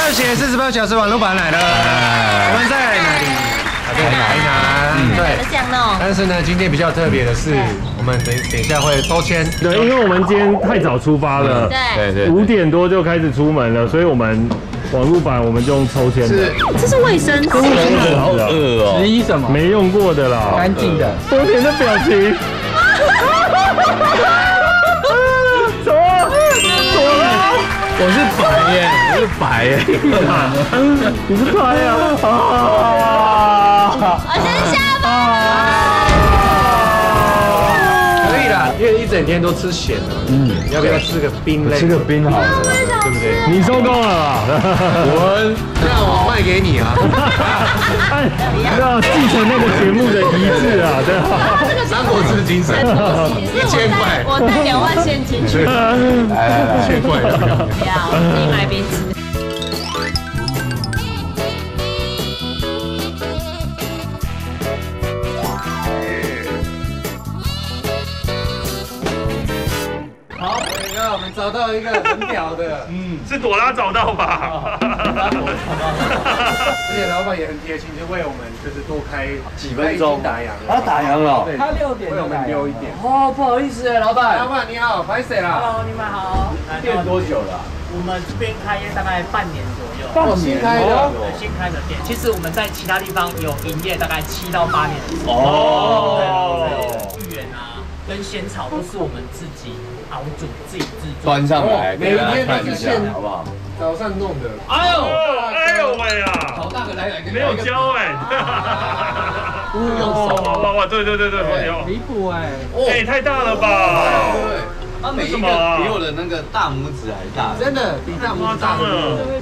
热血四十八小时网络版来了，我们在哪里？啊，对，台南，对。这样弄。但是呢，今天比较特别的是，我们等等一下会抽签。对，因为我们今天太早出发了，对，对五点多就开始出门了，所以我们网络版我们就用抽签的。是这是卫生纸。好饿哦！十一什么？没用过的啦，干净的。多田的表情。我是白耶，我是白耶。你是白呀？啊！我先下班。因为一整天都吃咸了。嗯，要不要吃个冰类？吃个冰好了，对不对？你收工了吧？我那我卖给你啊。哎，要继承那个节目的遗志啊，对吧？三国志精神，一千块，我带两万现金去。来来来，一千块要不要？不要，自己买冰吃。找到一个很屌的，嗯，是朵拉找到吧？而且老板也很贴心，就为我们就是多开几分钟打烊了。他打烊了，对，他六点为我们留一点。哦，不好意思哎，老板。老板你好，拍谁啦？Hello，你们好。店多久了？我们这边开业大概半年左右。哦，新开的。对，新开的店。其实我们在其他地方有营业大概七到八年的时间。哦跟仙草都是我们自己熬煮、自己制作。端上来，每一天都是现好不好？早上弄的。哎呦，哎呦喂呀！好大个来来，没有胶哎。哇哇哇！对对对对，有。弥补哎。哎，太大了吧？每一个比我的那个大拇指还大。真的比大拇指大很多。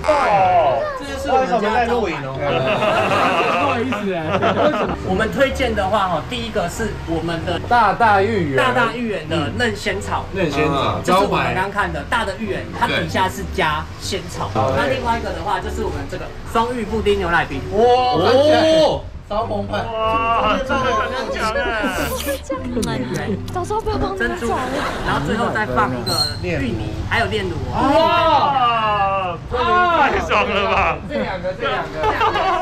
哦。这就是我们家录影哦。不好意思哎。我们推荐的话哈，第一个是我们的大大芋圆。大大芋圆的嫩仙草。嫩仙草，招这是我们。刚刚看的大的芋圆，它底下是加仙草。那另外一个的话，就是我们这个双芋布丁牛奶冰。哇哦，超澎湃。哇，这个很强哎。早知道不要帮珍珠，然后最后再放一个芋泥，还有炼乳哦。哇，太爽了吧！这两个，这两个。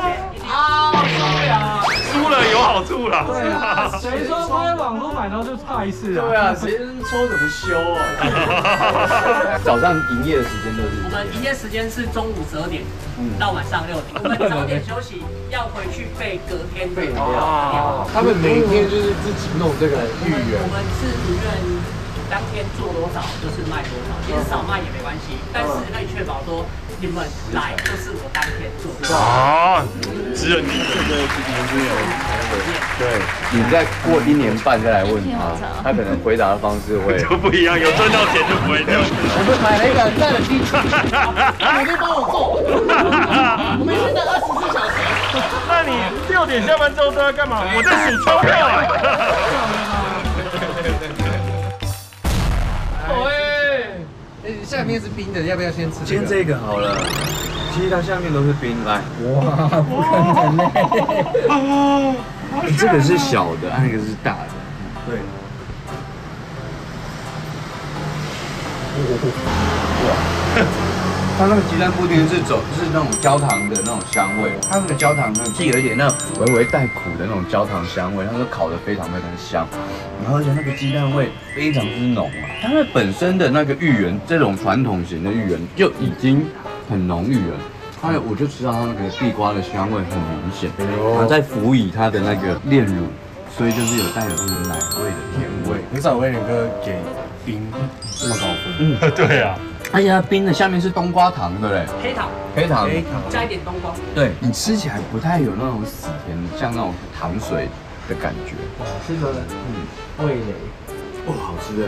对啊，谁说拍网络买到就差一次啊？对啊，谁说怎么修啊？早上营业的时间都是我们营业时间是中午十二点到晚上六点，我们早点休息，要回去备隔天的料。他们每天就是自己弄这个芋圆我。们是不愿当天做多少就是卖多少，其实少卖也没关系，但是可以确保说你们来就是我当天做的。啊，只有你对，你再过一年半再来问他，他可能回答的方式会就不一样，有赚到钱就不会这样。我们买了一个很大的机器，每天帮我做。我们现在二十四小时。那你六点下班之后都在干嘛？我在数钞票啊。下面是冰的，要不要先吃？先这个好了，其实它下面都是冰，来，哇，不可能嘞！这个是小的，那个是大的，对。哇，它那个鸡蛋布丁是走是那种焦糖的那种香味，它那个焦糖呢是有一点那种微微带苦的那种焦糖香味，它说烤的非常非常香，然后而且那个鸡蛋味非常之浓啊。它们本身的那个芋圆，这种传统型的芋圆就已经很浓郁了。它我就知道它那个地瓜的香味很明显，然后再辅以它的那个炼乳，所以就是有带有那种奶味的甜味。很少威廉哥给冰这么高分。嗯，对啊，而且它冰的下面是冬瓜糖，对不对？黑糖黑糖，黑糖加一点冬瓜，对你吃起来不太有那种死甜，像那种糖水的感觉。吃的，嗯，味蕾。哦，好吃哎！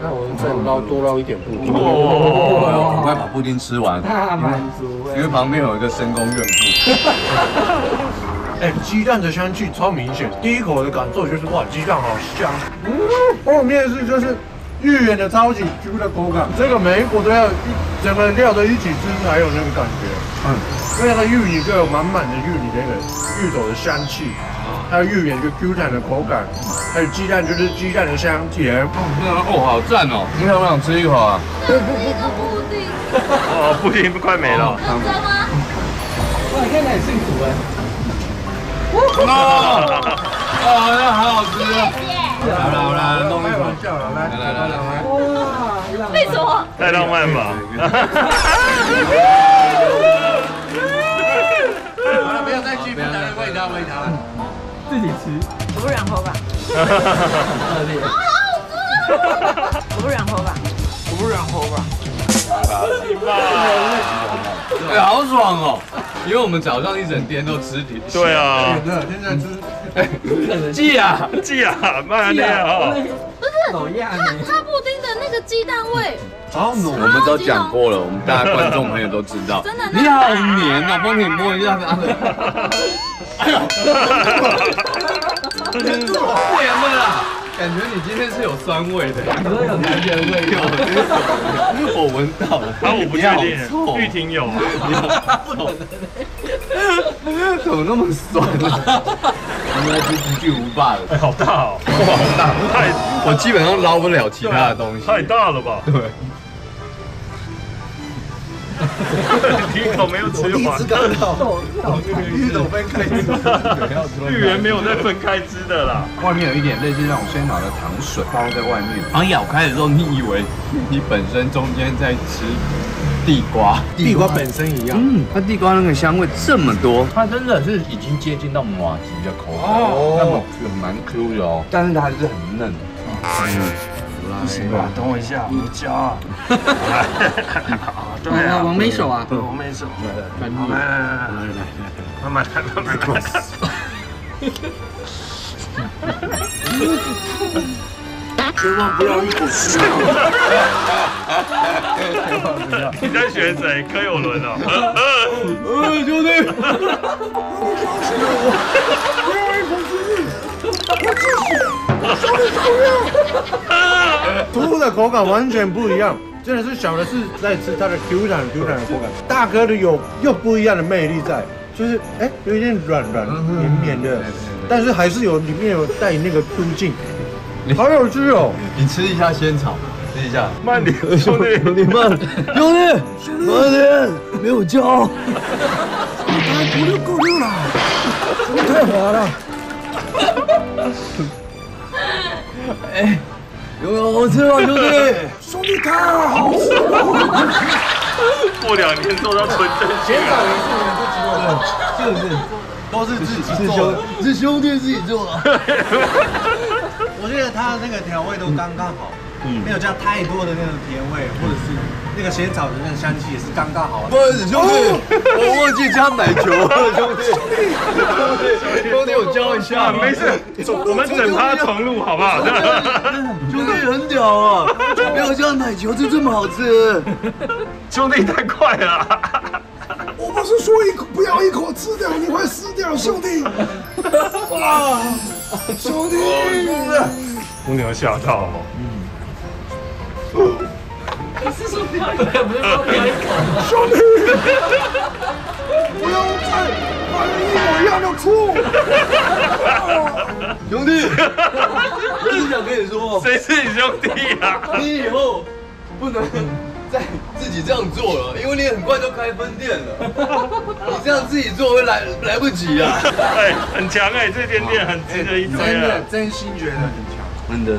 那我们再捞多捞一点布丁。哦，赶快把布丁吃完，大满足因为旁边有一个深宫怨妇。哎，鸡蛋的香气超明显，第一口的感受就是哇，鸡蛋好香。嗯，后面是就是芋圆的超级 Q 的口感，这个每一口都要一整个料都一起吃才有那个感觉。嗯，因为那个芋泥就有满满的芋泥那个芋头的香气，还有芋圆就 Q 弹的口感，还有鸡蛋就是鸡蛋的香甜。哦，好赞哦！你想不想吃一口啊？这是一个布丁，哦，布丁快没了。吗？哇，你看起来很幸福哎。哦，哦，那好好吃啊！谢好了好了，弄一口开玩。笑了，来来来来来，谢。为什么？太浪漫吧？好了，不要再继续了，喂他喂他。自己吃。我不染口感，我不染口感，我不染口感。哎，好爽哦！因为我们早上一整天都吃甜。对啊，真的，现在吃 记啊，记啊，慢点啊。不是，它？它布丁的那个鸡蛋味，好浓我们都讲过了，我们大家观众朋友都知道。真的你好黏啊，帮你摸一下它的。哎呦，黏的啦！感觉你今天是有酸味的，你说有男人味有，我闻到了。啊，我不确你定玉婷有。你好臭 怎么那么酸啊？我们来吃巨巨无霸的，哎，好大哦，哇，好大，太我基本上捞不了其他的东西。太大了吧？对，第一口没有吃完，看到。玉豆分开吃，芋圆没有再分开吃的啦。外面有一点类似那种鲜奶的糖水包在外面，然后咬开的时候，你以为你本身中间在吃地瓜，地瓜本身一样。嗯，它地瓜那个香味这么多，它真的是已经接近到马吉的口感，哦那么蛮 Q 的哦，但是它还是很嫩。不行吧？等我一下，我加啊。对啊，王梅手啊。我没手。来来来来来，慢慢来，慢慢来。千万不要一口吃。你在学谁？柯有伦哦。呃，兄弟，突突的口感完全不一样，真的是小的是在吃它的 Q 弹 Q 弹的口感，大颗的有又不一样的魅力在，就是哎、有一点软软绵绵的，但是还是有里面有带那个 Q 劲，好有趣哦！你吃一下仙草，吃一下。慢点，兄弟，兄弟慢，兄弟，慢点，没有胶。不六够六了，太滑了。哎有没有好吃吗，兄弟？兄弟太好吃了，过两天做到纯正鲜前早也是你们自己做的，是不是？都是自己做的。是兄弟自己做的。我觉得它的那个调味都刚刚好，嗯没有加太多的那种甜味，或者是那个仙草的那个香气也是刚刚好。兄弟，我忘记加奶球了，兄弟。兄弟，兄弟，我教一下。啊，没事，我们整趴重录好不好？兄弟很屌啊，没有加奶球就这么好吃。兄弟太快了，我不是说一口不要一口吃掉，你会死掉，兄弟！哇，兄弟！公牛吓到哦。兄弟，不要再犯一模一样的错。兄弟，我只想跟你说，谁是你兄弟啊？你以后不能再自己这样做了，因为你很快就开分店了。你这样自己做会来来不及啊。哎，很强哎，这间店很值得一推真的啊。真心觉得很强。真的，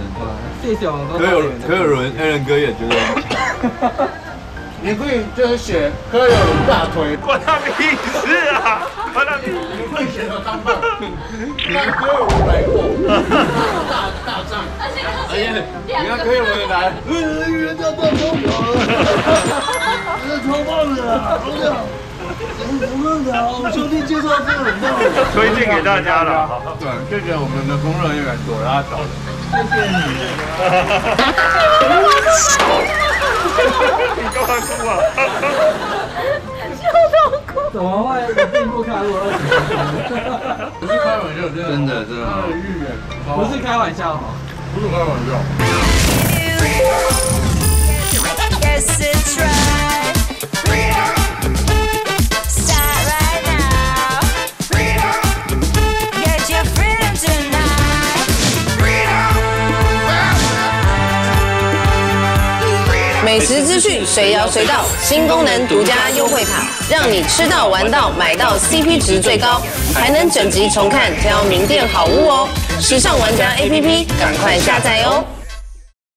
谢谢我们可有可有伦艾伦哥也觉得很强。你可以就是写柯有伦大腿，关他屁事啊！你会写到当棒，让柯有伦来过，大大战。而且你两个看可有伦来，呃，原价大超屌了，真的超棒的啊，好屌！不论的，我兄弟介绍真的很棒。推荐给大家了。对，谢谢我们的工作人员朵拉找的。你 你干嘛哭啊？笑到哭怎么会你不开我？不是开玩笑，真的。真的真的他的芋圆，不是开玩笑哈。不是开玩笑。美食资讯随摇随到，新功能独家优惠卡，让你吃到玩到买到 CP 值最高，还能整集重看，挑名店好物哦。时尚玩家 APP 赶快下载哦。